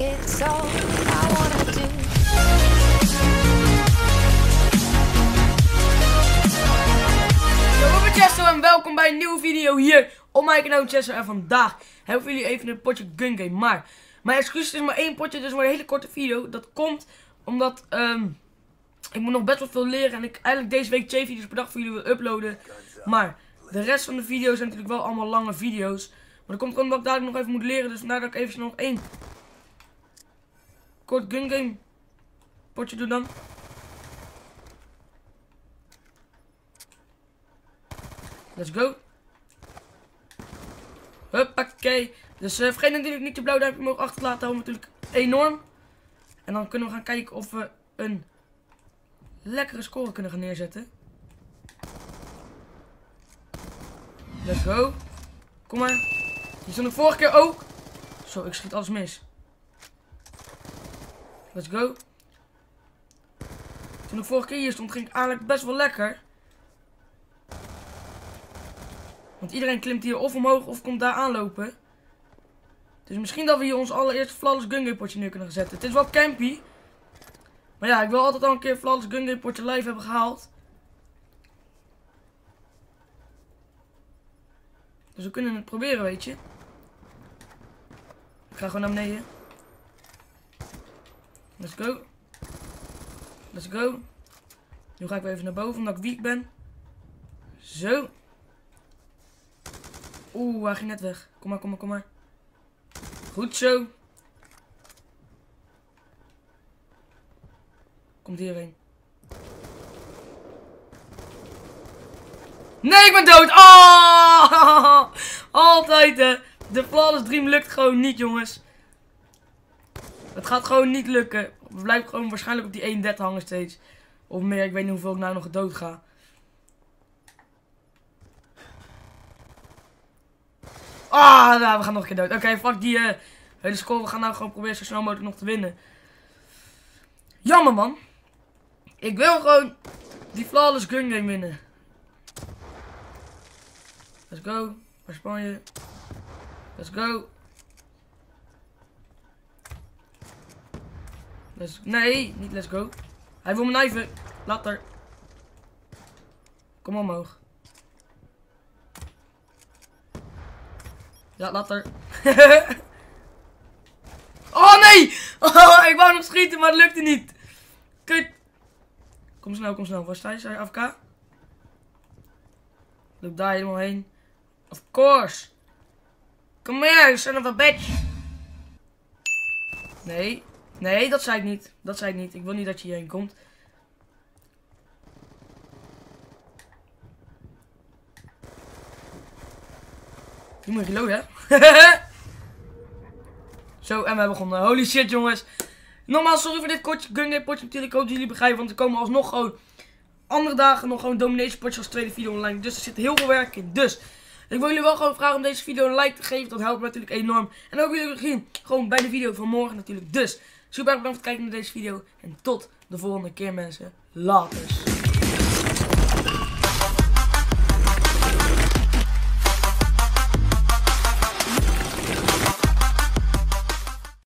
It's all I wanna do. Chester en welkom bij een nieuwe video hier op mijn kanaal Chester. En vandaag hebben we jullie even een potje gun game. Maar mijn excuus is maar één potje, dus maar een hele korte video. Dat komt omdat ehm, ik moet nog best wel veel leren. En ik eigenlijk deze week twee video's per dag voor jullie wil uploaden. Maar de rest van de video's zijn natuurlijk wel allemaal lange video's. Maar dat komt omdat ik dadelijk nog even moet leren. Dus vandaar ik even nog één kort gun game potje doe dan. Let's go. Huppakee. Dus uh, vergeet natuurlijk niet je blauw duimpje omhoog achter te laten. Natuurlijk enorm. En dan kunnen we gaan kijken of we een lekkere score kunnen gaan neerzetten. Let's go. Kom maar. Die stond de vorige keer ook. Zo, ik schiet alles mis. Let's go. Toen de vorige keer hier stond, ging ik eigenlijk best wel lekker. Want iedereen klimt hier of omhoog of komt daar aanlopen. Dus misschien dat we hier ons allereerste Flawless Gun potje neer kunnen zetten. Het is wel campy. Maar ja, ik wil altijd al een keer Flawless Gun potje live hebben gehaald. Dus we kunnen het proberen, weet je. Ik ga gewoon naar beneden. Let's go. Let's go. Nu ga ik weer even naar boven omdat ik weak ben. Zo. Oeh, hij ging net weg. Kom maar, kom maar, kom maar. Goed zo. Komt hierheen. Nee, ik ben dood! Oh! Altijd, hè. De flawless dream lukt gewoon niet, jongens. Het gaat gewoon niet lukken. We blijven gewoon waarschijnlijk op die 31 hangen steeds. Of meer, ik weet niet hoeveel ik nou nog dood ga. Ah, nou, we gaan nog een keer dood. Oké, fuck die uh, hele score. We gaan nou gewoon proberen zo snel mogelijk nog te winnen. Jammer, man. Ik wil gewoon die flawless gun game winnen. Let's go. Waar span je? Let's go. Nee, niet let's go. Hij wil me knijven. Laat er. Kom omhoog. Ja, laat er. oh nee! Oh, ik wou nog schieten, maar het lukte niet. Kut. Kom snel, kom snel. Waar sta je? Je AFK? Loop daar helemaal heen. Of course. Kom here, son of a bitch. Nee. Nee, dat zei ik niet. Dat zei ik niet. Ik wil niet dat je hierheen komt. Die moet je reloaden, hè? Zo, en we begonnen. Holy shit, jongens. Nogmaals, sorry voor dit kortje gun potje natuurlijk. Ik jullie begrijpen, want er komen alsnog gewoon andere dagen nog gewoon domination potjes als tweede video online. Dus er zit heel veel werk in. Dus, ik wil jullie wel gewoon vragen om deze video een like te geven. Dat helpt me natuurlijk enorm. En ook jullie zien gewoon bij de video van morgen natuurlijk. Dus, super bedankt voor het kijken naar deze video. En tot de volgende keer, mensen. Laters.